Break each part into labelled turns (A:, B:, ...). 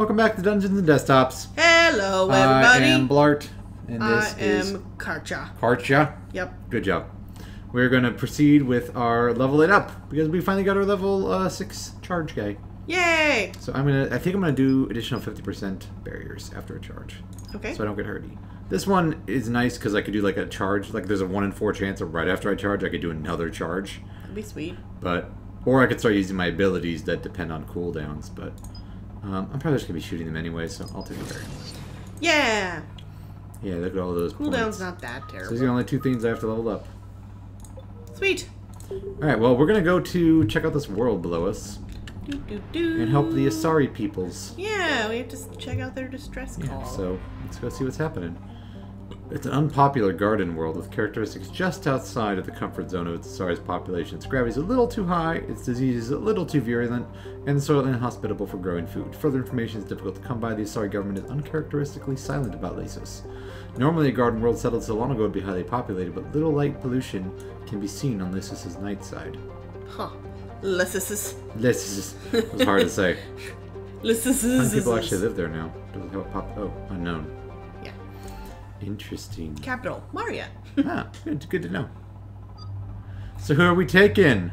A: Welcome back to Dungeons and Desktops.
B: Hello, everybody.
A: I am Blart, and
B: I
A: this is
B: am Karcha.
A: Karcha.
B: Yep.
A: Good job. We're going to proceed with our level it up because we finally got our level uh, six charge guy.
B: Yay!
A: So I'm gonna. I think I'm gonna do additional 50% barriers after a charge,
B: Okay.
A: so I don't get hurty. This one is nice because I could do like a charge. Like there's a one in four chance of right after I charge, I could do another charge.
B: That'd be sweet.
A: But or I could start using my abilities that depend on cooldowns. But um, I'm probably just gonna be shooting them anyway, so I'll take barrier.
B: Yeah.
A: Yeah, look at all those.
B: Cooldown's
A: points.
B: not that
A: So these are the only two things I have to level up.
B: Sweet.
A: All right, well we're gonna go to check out this world below us
B: Do, do, do.
A: and help the Asari peoples.
B: Yeah, we have to check out their distress
A: Yeah,
B: call.
A: so let's go see what's happening. It's an unpopular garden world with characteristics just outside of the comfort zone of its Asari's population. Its gravity is a little too high, its disease is a little too virulent, and the soil inhospitable for growing food. Further information is difficult to come by. The Asari government is uncharacteristically silent about Lysos. Normally, a garden world settled so long ago would be highly populated, but little light pollution can be seen on Lysos' night side.
B: Huh. Lysis.
A: Lysos was hard to say. How many people actually live there now? Does it have a pop? Oh, unknown. Interesting.
B: Capital. Maria.
A: ah, good, good to know. So who are we taking?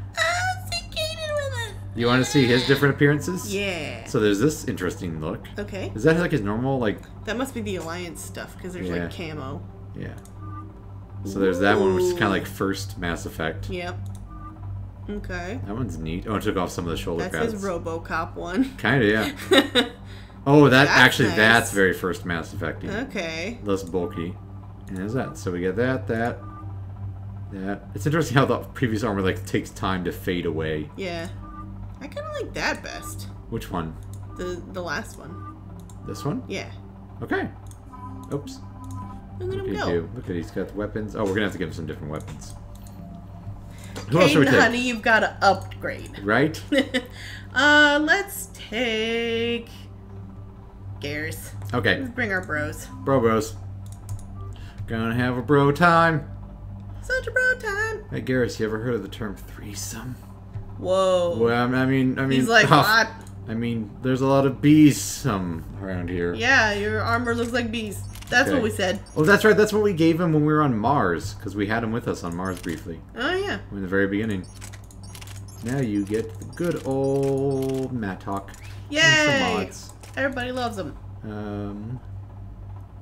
A: You want to see his different appearances?
B: Yeah.
A: So there's this interesting look.
B: Okay.
A: Is that like his normal like?
B: That must be the alliance stuff because there's
A: Yeah.
B: like camo.
A: Yeah. So there's that one, which is kind of like first Mass Effect.
B: Yep. Okay.
A: That one's neat. Oh, it took off some of the shoulder
B: That's
A: pads.
B: his RoboCop one.
A: Kind of, yeah. Oh, that
B: That's
A: actually,
B: nice.
A: that's very first Mass Effect.
B: okay.
A: Less bulky. And there's that. So we get that, that, that. It's interesting how the previous armor like takes time to fade away.
B: Yeah. I kind of like that best.
A: Which one?
B: The the last one.
A: This one?
B: Yeah.
A: Okay. Oops.
B: Look at him go.
A: Look at he's got weapons. Oh, we're gonna have to give him some different weapons. Who else should we take?
B: honey, you've got to upgrade.
A: Right?
B: uh, let's take Garrus.
A: Okay.
B: Let's bring our bros.
A: Bro bros. Gonna have a bro time.
B: Such a bro time.
A: Hey Garrus, you ever heard of the term threesome?
B: Whoa.
A: Well, I mean, I mean,
B: He's oh, like,
A: oh? I mean, there's a lot of bees some around here.
B: Yeah, your armor looks like bees. That's
A: Okay.
B: what we said.
A: Oh, that's right. That's what we gave him when we were on Mars, because we had him with us on Mars briefly
B: Oh yeah.
A: in the very beginning. Now you get the good old Mattock. and
B: Yay! Everybody loves them.
A: Um,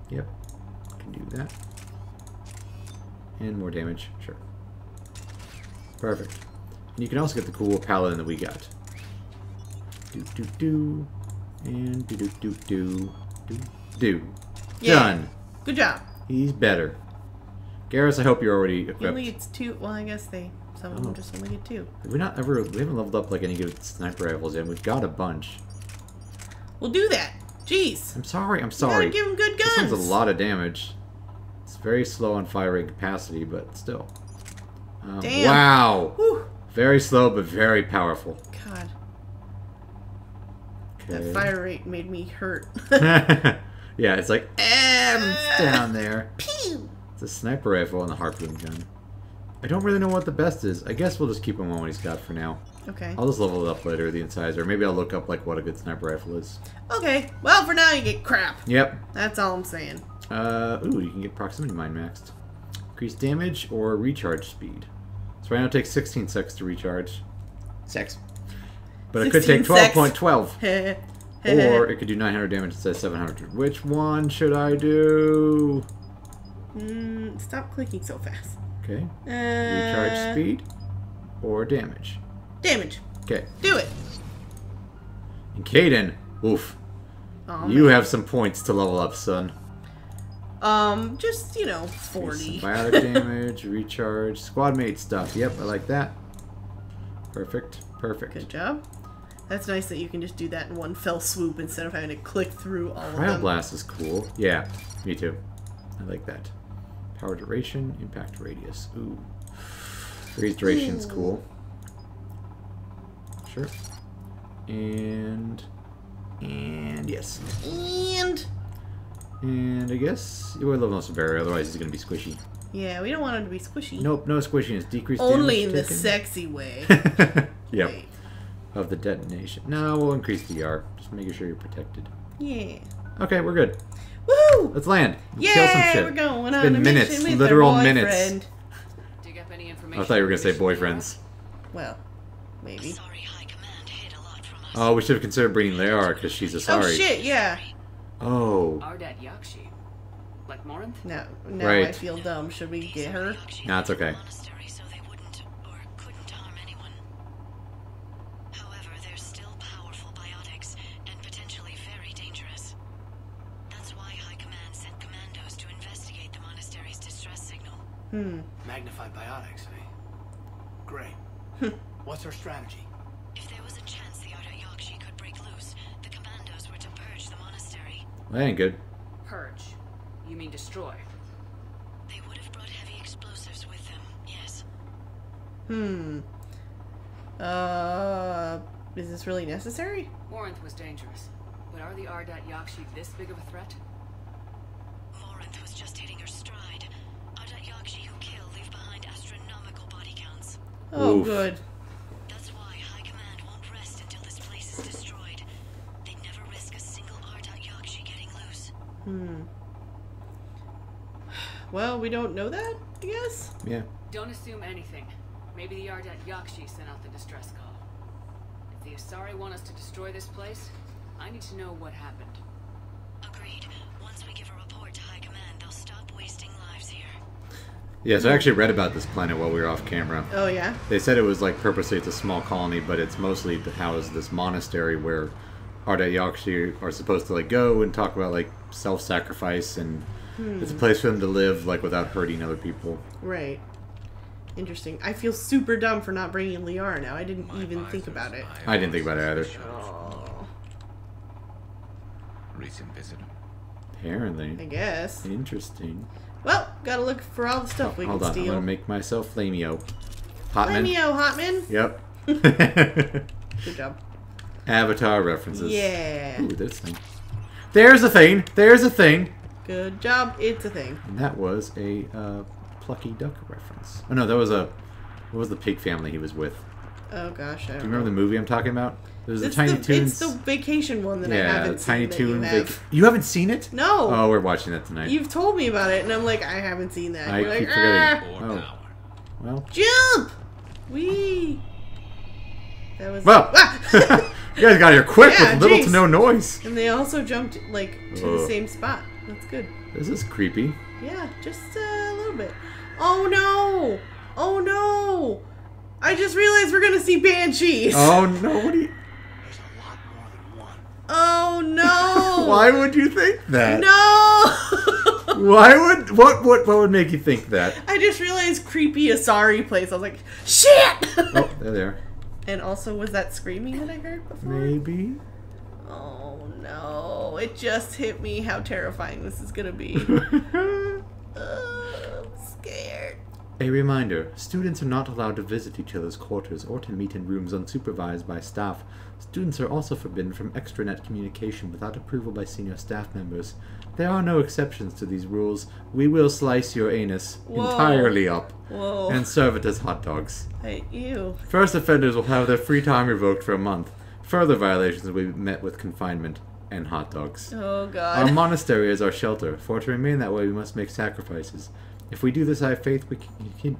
A: yep, can do that. And more damage, sure. Perfect. And you can also get the cool paladin that we got. Do do do, and do do do do do do.
B: Yeah.
A: Done.
B: Good job.
A: He's better. Garrus, I hope you're already
B: He
A: equipped.
B: only gets two. Well, I guess they. Some of them
A: Oh.
B: just only get two.
A: We not ever? We haven't leveled up like any good sniper rifles yet. We've got a bunch.
B: We'll do that. Jeez.
A: I'm sorry. I'm
B: You
A: sorry.
B: gotta give him good
A: This
B: guns.
A: one's a lot of damage. It's very slow on firing capacity, but still. Um,
B: Damn.
A: Wow!
B: Whew.
A: Very slow, but very powerful.
B: God,
A: Okay.
B: that fire rate made me hurt.
A: yeah, it's like, eh, down there.
B: Pew!
A: It's a sniper rifle and a harpoon gun. I don't really know what the best is. I guess we'll just keep him on what he's got for now.
B: Okay.
A: I'll just level it up later, the incisor. Maybe I'll look up like what a good sniper rifle is.
B: Okay. Well, for now you get crap.
A: Yep.
B: That's all I'm saying.
A: Uh, ooh, you can get proximity mine maxed. Increase damage or recharge speed. So right now it takes 16 seconds to recharge. Sex. But it could take
B: 16 secs.
A: 12.12. Or it could do 900 damage instead of 700. Which one should I do?
B: mm, stop clicking so fast.
A: Okay.
B: Uh,
A: Recharge speed or damage.
B: Damage.
A: Okay.
B: Do it.
A: And Kaidan, oof.
B: Oh,
A: you
B: man.
A: have some points to level up, son.
B: Um, just you know, forty.
A: Symbiotic damage, recharge, squad mate stuff. Yep, I like that. Perfect. Perfect.
B: Good job. That's nice that you can just do that in one fell swoop instead of having to click through all of them.
A: Cryoblast is cool. Yeah, me too. I like that. Power duration, impact radius. Ooh. Raise duration's cool. Sure. And and yes.
B: And
A: And I guess you would love most barrier, otherwise he's gonna be squishy.
B: yeah, we don't want him to be squishy.
A: Nope, no squishiness. Decreased
B: Only in
A: damage
B: the sexy way.
A: yep.
B: Wait.
A: Of the detonation. No, we'll increase the R. Just making sure you're protected.
B: Yeah.
A: Okay, we're good.
B: Woo!
A: Let's land. Let's kill some
B: Yeah,
A: shit.
B: we're going
A: It's
B: on
A: been
B: a
A: minutes,
B: with
A: literal
B: our
A: minutes.
C: Dig up any information.
A: I thought you were gonna say boyfriends.
B: Well, maybe.
D: Sorry, High Command hid a lot from us.
A: Oh, we should have considered bringing Liara because she's a sorry.
B: Oh
A: sorry.
B: shit! Yeah.
A: Oh,
C: Ardat Yakshi. Like Morinth?
B: Now, now I
A: Right.
B: feel dumb. Should we get her?
D: Yakshi
A: Nah, it's okay.
B: Hmm.
E: Magnified biotics, eh? Great. What's our strategy?
D: If there was a chance the Ardat Yakshi could break loose, the commandos were to purge the monastery.
A: that ain't good.
C: Purge. You mean destroy?
D: They would have brought heavy explosives with them, yes.
B: Hmm. Uh, is this really necessary?
C: Morinth was dangerous. But are the Ardat Yakshi this big of a threat?
B: Oh,
A: Oof.
B: good.
D: That's why High Command won't rest until this place is destroyed. They'd never risk a single Ardat Yakshi getting loose.
B: Hmm. Well, we don't know that, I guess.
A: Yeah.
C: Don't assume anything. Maybe the Ardat Yakshi sent out the distress call. If the Asari want us to destroy this place, I need to know what happened.
D: Agreed.
A: Yes, I actually read about this planet while we were off camera.
B: Oh yeah.
A: They said it was like purposely it's a small colony, but it's mostly to house this monastery where Ardat Yakshi are supposed to like go and talk about like self-sacrifice and hmm. it's a place for them to live like without hurting other people.
B: Right. Interesting. I feel super dumb for not bringing Liara now. I didn't even think about it.
A: I didn't think about it either.
B: Oh,
F: Recent visitor.
B: I guess.
A: Interesting.
B: Well, gotta look for all the stuff we
A: Hold
B: can
A: on, I'm gonna make myself Flameo. Hotman.
B: Flameo, Hotman.
A: Yep.
B: Good job.
A: Avatar references.
B: Yeah.
A: Ooh, this thing. There's a thing. There's a thing.
B: Good job. It's a thing.
A: And that was a uh, Plucky Duck reference. Oh no, that was a. What was the pig family he was with?
B: Oh gosh, I don't
A: you remember the movie I'm talking about? There's the
B: It's
A: Tiny
B: the,
A: Toons.
B: it's the vacation one that I
A: yeah,
B: haven't
A: Tiny
B: seen. that
A: Toon.
B: you,
A: Vac-
B: have.
A: you haven't seen it?
B: No.
A: Oh, we're watching that tonight.
B: You've told me about it, and I'm like, I haven't seen that.
A: I
B: You're
A: keep
B: like,
A: forgetting.
B: "Ah,
A: Oh.
F: power.
A: Well,
B: jump! Wee. That was.
A: well.
B: Ah!
A: you guys got here quick
B: Yeah,
A: with little
B: jeez.
A: to no noise.
B: and they also jumped like to the same spot. That's good.
A: This is creepy.
B: Yeah, just a little bit. Oh no! Oh no! I just realized we're gonna see banshees.
A: Oh no! What do you?
E: There's a lot more than one.
B: Oh no!
A: Why would you think that?
B: No!
A: Why would what what what would make you think that?
B: I just realized creepy Asari place. I was like, shit!
A: Oh, there they are.
B: and also, was that screaming that I heard before?
A: Maybe.
B: Oh no! It just hit me how terrifying this is gonna be.
A: A reminder students are not allowed to visit each other's quarters or to meet in rooms unsupervised by staff. Students are also forbidden from extranet communication without approval by senior staff members. There are no exceptions to these rules. We will slice your anus
B: Whoa.
A: entirely up
B: Whoa!
A: and serve it as hot dogs.
B: Hey, ew.
A: First offenders will have their free time revoked for a month. Further violations will be met with confinement and hot dogs.
B: Oh God.
A: Our monastery is our shelter. For to remain that way, we must make sacrifices. If we do this I have faith, we can,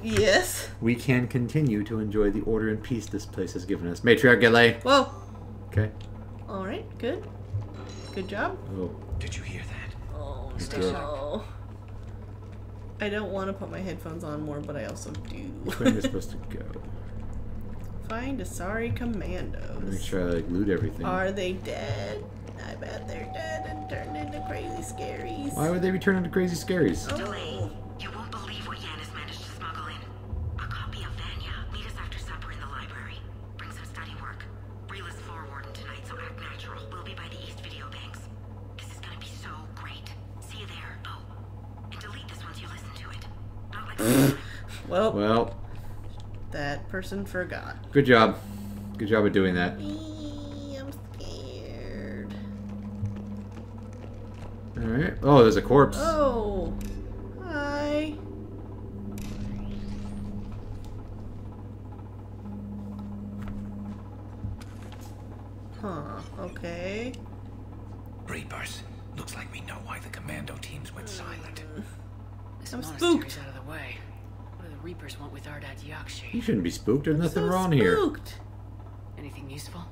B: yes.
A: we can continue to enjoy the order and peace this place has given us. Matriarch Galley.
B: Whoa.
A: Okay.
B: All right. Good. Good job.
A: Oh,
F: Did you hear that?
B: Oh
A: did.
B: no. I don't want to put my headphones on more, but I also do.
A: Where way am I supposed to go?
B: Find Asari commandos.
A: Make sure I like, loot everything.
B: Are they dead? I bet they're dead and turned into crazy scaries.
A: Why would they be turning into crazy scaries?
B: Oh.
D: You won't believe what Yanis managed to smuggle in. A copy of Vanya. Meet us after supper in the library. Bring some study work. Reel is forward tonight, so act natural. We'll be by the East Video Banks. This is gonna be so great. See you there. Oh, and delete this once you listen to it. Not like
B: Well,
A: Well,
B: that person forgot.
A: good job. Good job of doing that. Alright. Oh, there's a corpse.
B: Oh. Hi. Huh. Okay.
E: Reapers. Looks like we know why the commando teams went hmm. silent.
C: This
B: I'm
C: monastery's
B: spooked.
C: out of the way. What do the Reapers want with Ardat
A: You
C: Yakshi?
A: shouldn't be spooked. There's nothing
B: so
A: wrong here.
B: spooked.
C: Anything useful?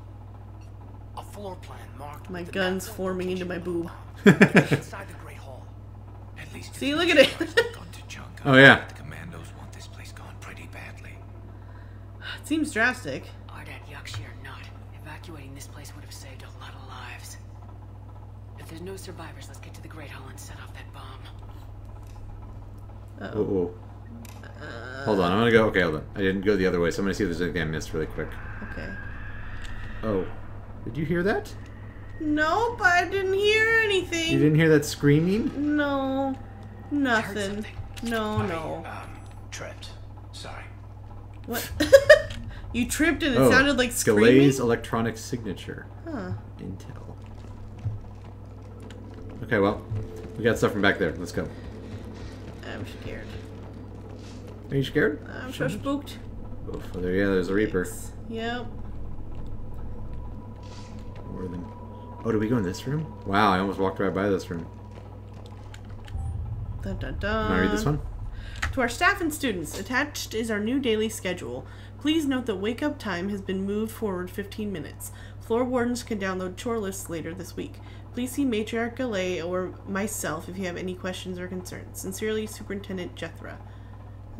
E: A floor plan marked.
B: My gun's forming into my boob.
E: of the bomb. Inside the Great Hall. At least
B: See, look at it.
E: sure it's gone to chunk.
A: Oh, yeah.
E: The commandos want this place gone pretty badly.
B: It seems drastic.
C: Ardat Yakshi or not, evacuating this place would have saved a lot of lives. If there's no survivors, let's get to the Great Hall and set off that bomb.
B: Uh-oh.
A: Oh, oh. Hold on, I'm gonna go. Okay, hold on. I didn't go the other way, so I'm gonna see if there's anything I missed really quick.
B: Okay.
A: Oh, did you hear that?
B: Nope, I didn't hear anything.
A: You didn't hear that screaming?
B: No, nothing.
E: something.
B: No,
E: I,
B: no.
E: um, tripped. Sorry.
B: What? you tripped and it
A: oh,
B: sounded like screaming.
A: Galay's electronic signature.
B: Huh.
A: Intel. Okay, well, we got stuff from back there. Let's go.
B: I'm scared.
A: Are you scared?
B: I'm so spooked.
A: Oof, oh, there, yeah, there's a Reaper.
B: Yep.
A: More than. Oh, did we go in this room? Wow, I almost walked right by this room.
B: Dun, dun, dun.
A: Can I read this one?
B: To our staff and students, attached is our new daily schedule. Please note that wake up time has been moved forward 15 minutes. Floor wardens can download chore lists later this week. Please see Matriarch Galay or myself if you have any questions or concerns. Sincerely, Superintendent Jethra.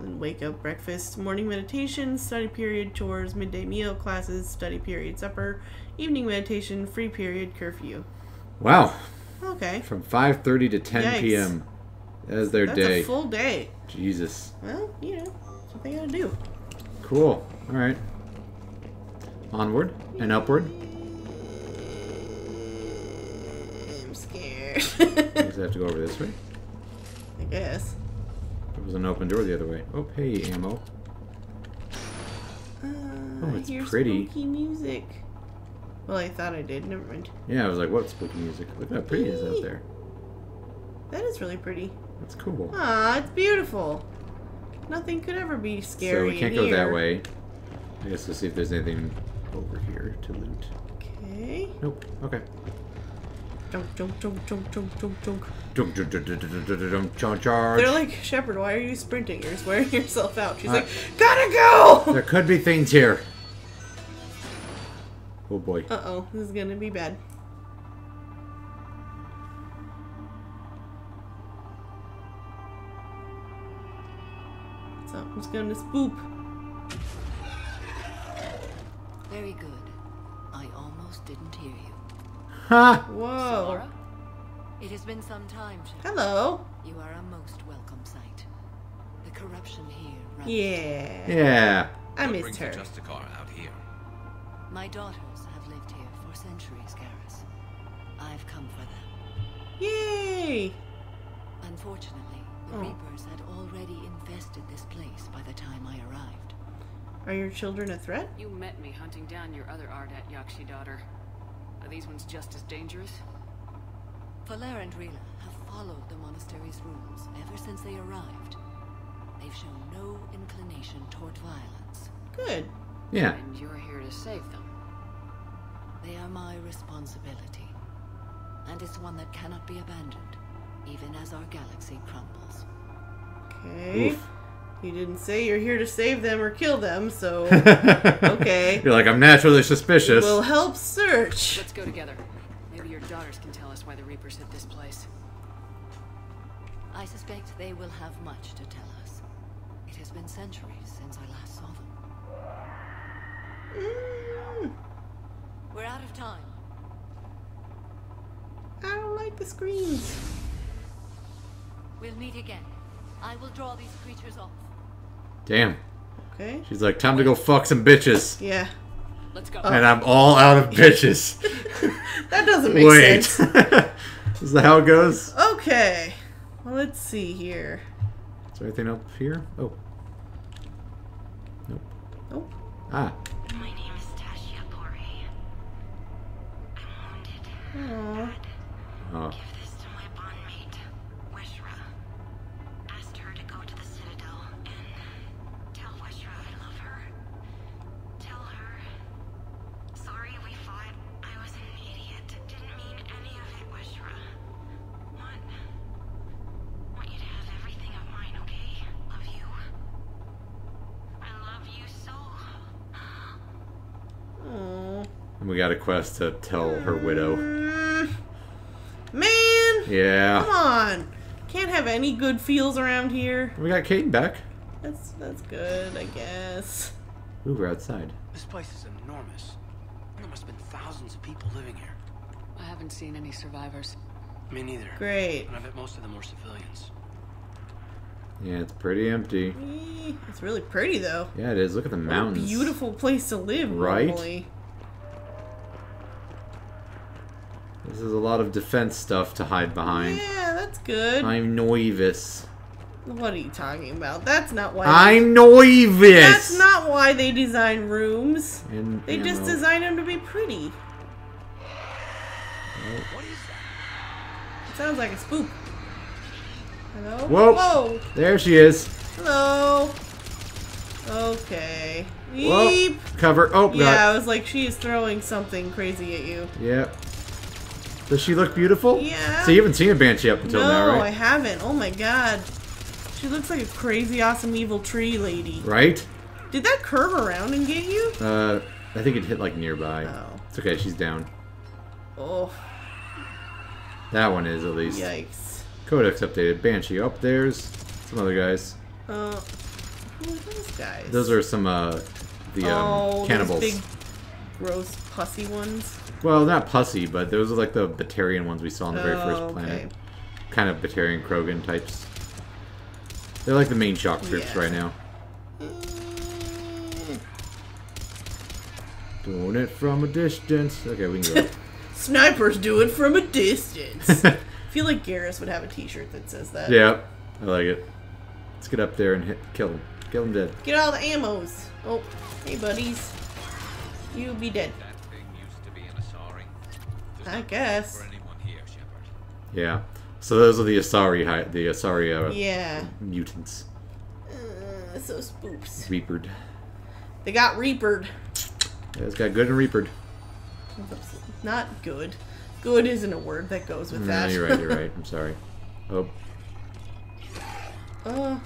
B: And then wake up, breakfast, morning meditation, study period, chores, midday meal, classes, study period, supper, evening meditation, free period, curfew.
A: Wow,
B: Okay.
A: from 5:30 to 10
B: Yikes.
A: p.m. That is their
B: That's
A: day.
B: a full day.
A: Jesus.
B: Well, you know, that's what they gotta do.
A: Cool. All right. Onward and upward.
B: I'm scared.
A: I guess I have to go over this way.
B: I guess.
A: There was an open door the other way. Oh, hey, ammo.
B: Uh,
A: Oh, it's pretty.
B: spooky music. Well, I thought I did. Never mind.
A: Yeah, I was like, what spooky music? Look how pretty it is out there.
B: That is really pretty.
A: That's cool.
B: Ah, it's beautiful. Nothing could ever be scary.
A: So we can't go
B: here.
A: that way. I guess we'll see if there's anything over here to loot.
B: Okay.
A: Nope. Okay.
B: Junk, junk, junk, junk, junk, junk, junk. They're like, Shepard, why are you sprinting? You're just wearing yourself out. She's
A: Uh,
B: like, gotta go!
A: There could be things here. Oh boy.
B: Uh oh, this is gonna be bad. Something's gonna spoop.
C: Very good. I almost didn't hear you.
A: Ha!
B: Whoa.
C: Laura? It has been some time, Shepard.
B: Hello.
C: You are a most welcome sight. The corruption here runs
B: Yeah.
A: Yeah.
B: I
E: What
B: missed
E: brings
B: her.
E: the Justicar out here?
C: My daughters have lived here for centuries, Garrus. I've come for them.
B: Yay!
C: Unfortunately, the
B: Oh.
C: Reapers had already infested this place by the time I arrived.
B: Are your children a threat?
C: You met me hunting down your other Ardat Yakshi daughter. Are these ones just as dangerous? Falere and Rila have followed the monastery's rules ever since they arrived. They've shown no inclination toward violence.
B: Good.
A: Yeah.
C: And you're here to save them. They are my responsibility. And it's one that cannot be abandoned, even as our galaxy crumbles.
B: Okay.
A: Oof.
B: You didn't say you're here to save them or kill them, so Okay.
A: You're like, I'm naturally suspicious.
B: we'll help search.
C: Let's go together. Maybe your daughters can tell us why the Reapers hit this place. I suspect they will have much to tell us. It has been centuries since I last saw them.
B: Mm,
C: We're out of time.
B: I don't like the screens.
C: We'll meet again. I will draw these creatures off.
A: Damn.
B: Okay.
A: She's like, time to go fuck some bitches.
B: Yeah.
C: Let's go.
A: And I'm all out of bitches.
B: That doesn't make
A: Wait.
B: sense.
A: Is that how it goes?
B: Okay. Well, let's see here.
A: Is there anything up here? Oh. Nope.
B: Oh.
A: Ah.
D: My name is Tasia Pori. I'm wounded.
B: Aw.
A: Oh. Got a quest to tell her widow.
B: Mm, man,
A: Yeah.
B: come on. Can't have any good feels around here.
A: We got Kaidan back.
B: That's that's good, I guess.
A: Ooh, we're outside.
E: This place is enormous. There must have been thousands of people living here.
C: I haven't seen any survivors.
E: Me neither.
B: Great.
E: And I bet most of them were civilians.
A: Yeah, it's pretty empty.
B: It's really pretty though.
A: Yeah, it is. Look at the
B: What a
A: mountains.
B: beautiful place to live,
A: Right?
B: normally.
A: This is a lot of defense stuff to hide behind.
B: Yeah, that's good.
A: I'm Noivus.
B: What are you talking about? That's not why.
A: I'm Noivus!
B: That's not why they design rooms.
A: And,
B: They just design them to be pretty.
E: What is that?
B: It sounds like a spook. Hello?
A: Whoa.
B: Whoa!
A: There she is.
B: Hello! Okay.
A: Whoa. Cover. Oh,
B: Yeah, I was like, she is throwing something crazy at you.
A: Yep. Does she look beautiful?
B: Yeah.
A: So you haven't seen a banshee up until now? right?
B: no, I haven't. Oh my god. She looks like a crazy, awesome, evil tree lady.
A: Right?
B: Did that curve around and get you?
A: Uh, I think it hit like nearby.
B: Oh.
A: It's okay. She's down.
B: Oh,
A: That one is at least.
B: yikes.
A: Codex updated. Banshee. Oh, there's some other guys.
B: Uh, who are those guys?
A: Those are some uh the um,
B: oh,
A: cannibals.
B: big, gross, pussy ones.
A: Well, not pussy, but those are like the Batarian ones we saw on the very
B: Oh,
A: first planet.
B: okay.
A: Kind of Batarian Krogan types. They're like the main shock troops
B: Yeah.
A: right now.
B: Mm,
A: Doing it from a distance. Okay, we can go.
B: Snipers do it from a distance. I feel like Garrus would have a T-shirt that says that.
A: yeah, I like it. Let's get up there and hit, kill him. Kill him dead.
B: Get all the ammos. Oh, hey buddies. You be dead. I guess.
F: For anyone here, Shepard.
A: Yeah. So those are the Asari, hi- the Asari uh,
B: Yeah.
A: mutants.
B: Uh, so spoops.
A: Reapered.
B: They got reapered.
A: Yeah, it's got good and reapered.
B: Not good. Good isn't a word that goes with
A: No,
B: that.
A: you're right. You're right. I'm sorry. Oh,
B: uh,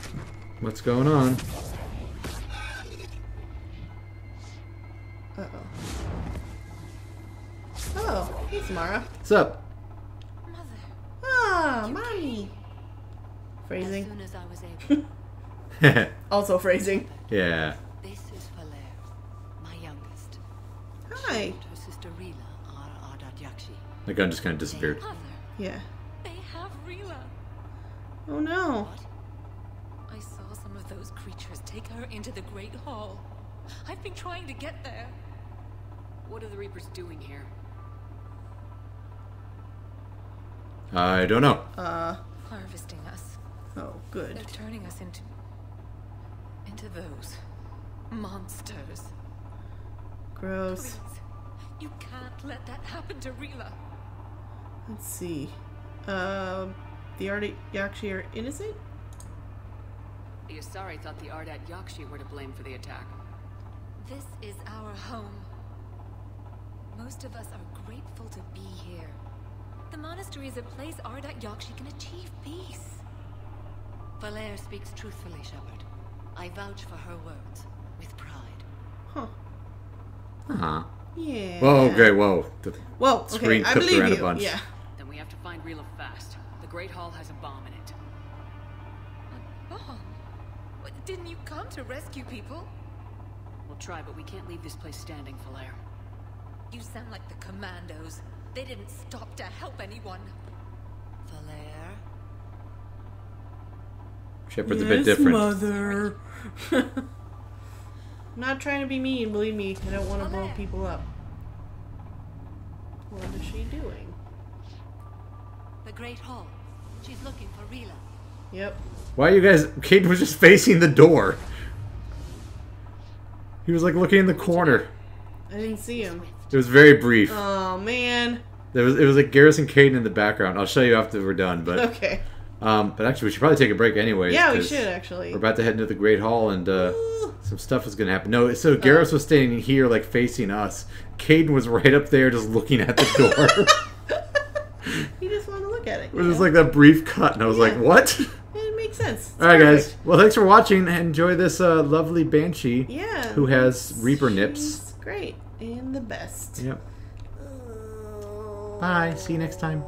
A: what's going on?
B: uh-oh. Oh, hey Samara.
A: What's up?
C: Mother,
B: Ah, mommy.
C: as
B: Phrasing.
C: soon as I was able,
B: Also phrasing.
A: yeah.
C: this is Falere, my youngest.
B: Hi.
C: And her sister Rila are Ardat Yakshi.
A: The gun just kind of disappeared.
C: Mother,
B: Yeah.
C: they have Rila.
B: Oh no.
C: What? I saw some of those creatures take her into the Great Hall. I've been trying to get there.
G: What are the Reapers doing here?
A: I don't know.
B: Uh,
C: Harvesting us.
B: oh, good.
C: They're turning us into. into those. monsters.
B: Gross.
C: Please. You can't let that happen to Rila.
B: Let's see. Um, the Ardat Yakshi are innocent?
G: The Asari thought the Ardat Yakshi were to blame for the attack.
C: This is our home. Most of us are grateful to be here. The monastery is a place Ardat Yakshi can achieve peace. Falere speaks truthfully, Shepard. I vouch for her words with pride.
B: Huh.
A: Uh-huh.
B: Yeah.
A: Whoa, okay, whoa. The-
B: Whoa, okay, I believe
A: around a
B: you.
A: bunch.
B: Yeah.
G: Then we have to find Rila fast. The Great Hall has a bomb in it.
C: A bomb? What, didn't you come to rescue people?
G: We'll try, but we can't leave this place standing, Falere.
C: You sound like the commandos. They didn't stop to help anyone. Falere?
A: Shepard's a bit different.
B: mother. I'm not trying to be mean, believe me. I don't want to blow people up. What is she doing?
C: The Great Hall. She's looking for Rila.
B: Yep.
A: Why are you guys... Kate was just facing the door. He was like looking in the corner.
B: I didn't see him.
A: It was very brief.
B: Oh man.
A: There was it was like Garrison Kaidan in the background. I'll show you after we're done. But
B: Okay.
A: um, but actually, we should probably take a break anyway.
B: Yeah, we should actually.
A: We're about to head into the Great Hall, and uh, some stuff is gonna happen. No, so Garrus was standing here, like facing us. Kaidan was right up there, just looking at the door.
B: He just wanted to look at it.
A: it was just like that brief cut, and I was like, "What?"
B: It makes sense. It's
A: All right, guys. Well, thanks for watching. Enjoy this uh, lovely banshee
B: Yeah.
A: who has Reaper nips.
B: Great. And the best.
A: Yep. Uh, Bye. See you next time.